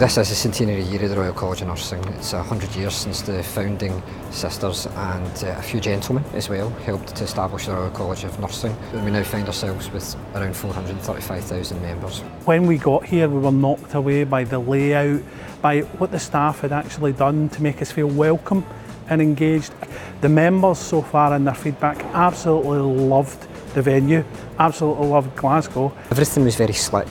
this is the centenary year of the Royal College of Nursing. It's a 100 years since the founding sisters and uh, a few gentlemen as well helped to establish the Royal College of Nursing. And we now find ourselves with around 435,000 members. When we got here we were knocked away by the layout, by what the staff had actually done to make us feel welcome and engaged. The members so far in their feedback absolutely loved the venue, absolutely loved Glasgow. Everything was very slick.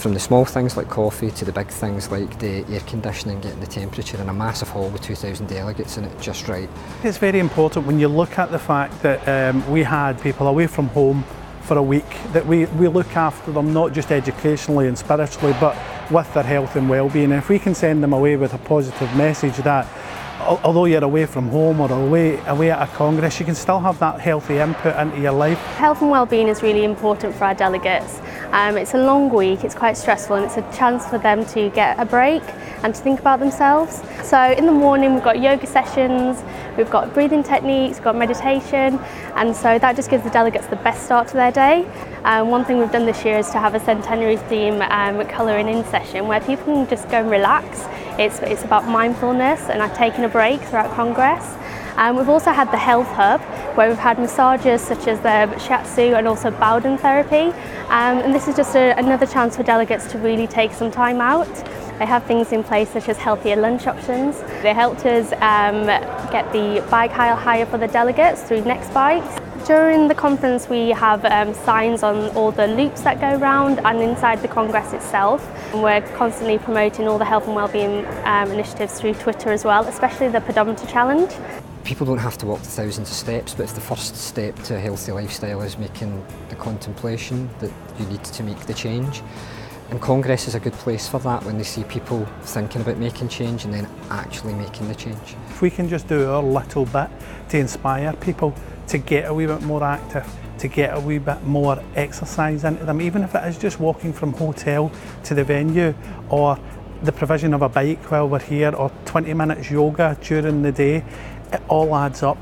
From the small things like coffee to the big things like the air conditioning, getting the temperature in a massive hall with 2,000 delegates in it just right. It's very important when you look at the fact that um, we had people away from home for a week, that we, we look after them not just educationally and spiritually, but with their health and well-being. If we can send them away with a positive message that although you're away from home or away, away at a congress, you can still have that healthy input into your life. Health and well-being is really important for our delegates. Um, it's a long week, it's quite stressful and it's a chance for them to get a break and to think about themselves. So in the morning we've got yoga sessions, we've got breathing techniques, we've got meditation and so that just gives the delegates the best start to their day. Um, one thing we've done this year is to have a centenary theme um, colouring in session where people can just go and relax. It's, it's about mindfulness and I've taken a break throughout Congress. Um, we've also had the Health Hub where we've had massages such as the shiatsu and also Bowen therapy um, and this is just a, another chance for delegates to really take some time out. They have things in place such as healthier lunch options. They helped us um, get the bike hire hire for the delegates through Nextbikes. During the conference we have um, signs on all the loops that go around and inside the Congress itself. And We're constantly promoting all the health and wellbeing um, initiatives through Twitter as well, especially the pedometer challenge. People don't have to walk the thousands of steps, but if the first step to a healthy lifestyle is making the contemplation that you need to make the change. And Congress is a good place for that when they see people thinking about making change and then actually making the change. If we can just do our little bit to inspire people to get a wee bit more active, to get a wee bit more exercise into them, even if it is just walking from hotel to the venue or the provision of a bike while we're here or 20 minutes yoga during the day, it all adds up.